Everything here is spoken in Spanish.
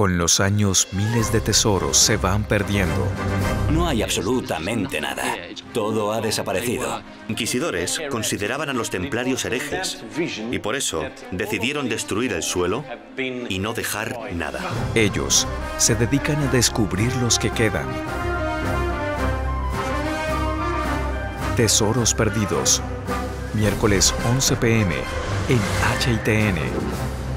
Con los años, miles de tesoros se van perdiendo. No hay absolutamente nada. Todo ha desaparecido. Inquisidores consideraban a los templarios herejes y por eso decidieron destruir el suelo y no dejar nada. Ellos se dedican a descubrir los que quedan. Tesoros perdidos. Miércoles 11 pm en HITN.